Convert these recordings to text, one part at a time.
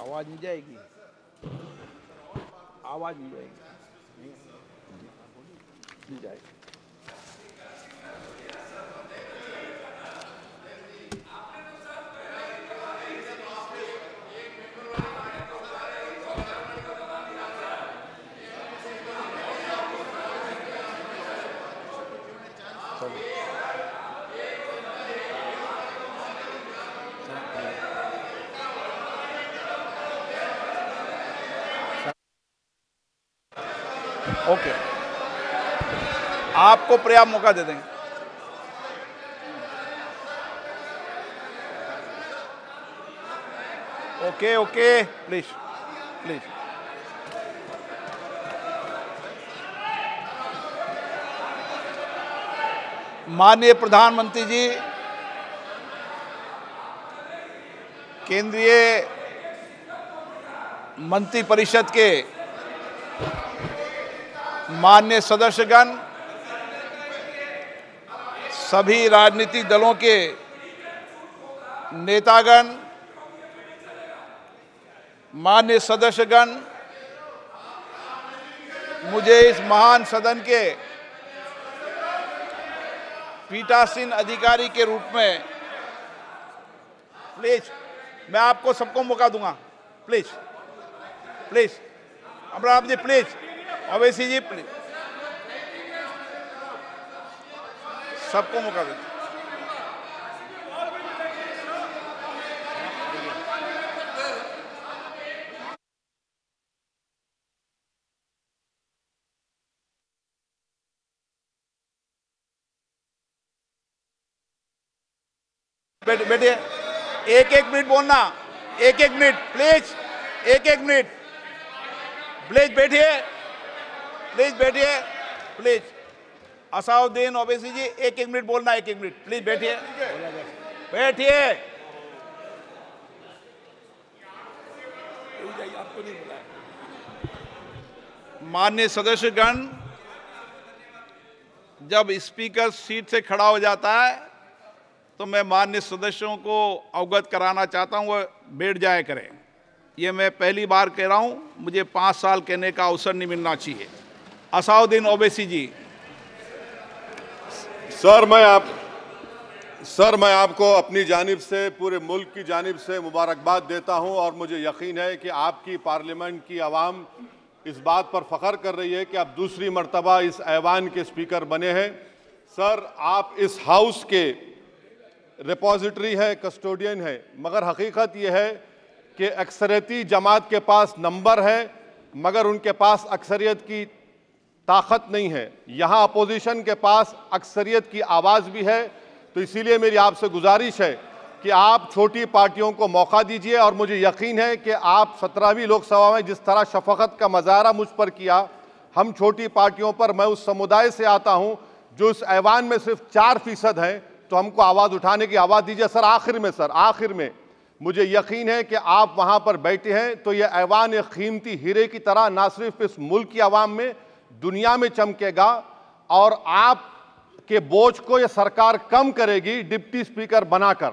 आवाज़ नहीं जाएगी आवाज़ नहीं जाएगी नहीं जाएगी ओके आपको पर्याप्त मौका दे देंगे। ओके ओके प्लीज़ प्लीज़ माननीय प्रधानमंत्री जी, केंद्रीय मंत्री परिषद के मान्य सदस्यगण, सभी राजनीतिक दलों के नेतागण मान्य सदस्यगण, मुझे इस महान सदन के पीठासीन अधिकारी के रूप में, प्लीज़, मैं आपको सबको मौका दूँगा, please please Amram ji, please. Owaisi ji please सबको मौका दे बैठ, बैठिए। एक एक मिनट बोलना। एक एक मिनट प्लीज़ एक एक मिनट। प्लीज़ बैठिए। प्लीज़ बैठिए। प्लीज़। असाउद्दीन ओवैसी जी, एक एक मिनट बोलना, एक एक मिनट। प्लीज़ बैठिए। बैठिए। मान्य सदस्यगण, जब स्पीकर सीट से खड़ा हो जाता है तो मैं मान्य सदस्यों को अवगत कराना चाहता हूँ, वह बैठ जाया करें। ये मैं पहली बार कह रहा हूँ, मुझे पाँच साल कहने का अवसर नहीं मिलना चाहिए। असाउद्दीन ओवैसी जी सर मैं आप सर मैं आपको अपनी जानिब से, पूरे मुल्क की जानिब से मुबारकबाद देता हूँ और मुझे यकीन है कि आपकी पार्लियामेंट की आवाम इस बात पर फख्र कर रही है कि आप दूसरी मरतबा इस ऐवान के स्पीकर बने हैं। सर आप इस हाउस के रिपोजिटरी है, कस्टोडियन है, मगर हकीकत यह है कि अक्सरती जमात के पास नंबर है, मगर उनके पास अक्सरियत की ताकत नहीं है। यहाँ अपोजिशन के पास अक्सरियत की आवाज़ भी है तो इसीलिए मेरी आपसे गुजारिश है कि आप छोटी पार्टियों को मौका दीजिए और मुझे यकीन है कि आप सत्रहवीं लोकसभा में जिस तरह शफकत का मजारा मुझ पर किया, हम छोटी पार्टियों पर, मैं उस समुदाय से आता हूँ जो इस ऐवान में सिर्फ़ चार फ़ीसद हैं तो हमको आवाज़ उठाने की आवाज़ दीजिए। सर, आखिर में, सर, आखिर में मुझे यकीन है कि आप वहाँ पर बैठे हैं तो यह ऐवान एक कीमती हीरे की तरह, ना सिर्फ़ इस मुल्क की आवाम में दुनिया में चमकेगा और आप के बोझ को ये सरकार कम करेगी डिप्टी स्पीकर बनाकर।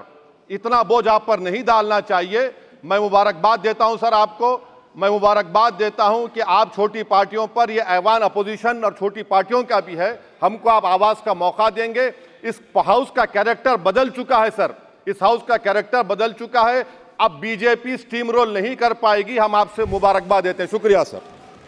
इतना बोझ आप पर नहीं डालना चाहिए। मैं मुबारकबाद देता हूँ सर आपको। मैं मुबारकबाद देता हूँ कि आप छोटी पार्टियों पर ये ऐवान अपोजिशन और छोटी पार्टियों का भी है। हमको आप आवाज़ का मौका देंगे। इस हाउस का कैरेक्टर बदल चुका है सर। इस हाउस का कैरेक्टर बदल चुका है। अब बीजेपी स्टीम रोल नहीं कर पाएगी। हम आपसे मुबारकबाद देते हैं। शुक्रिया सर।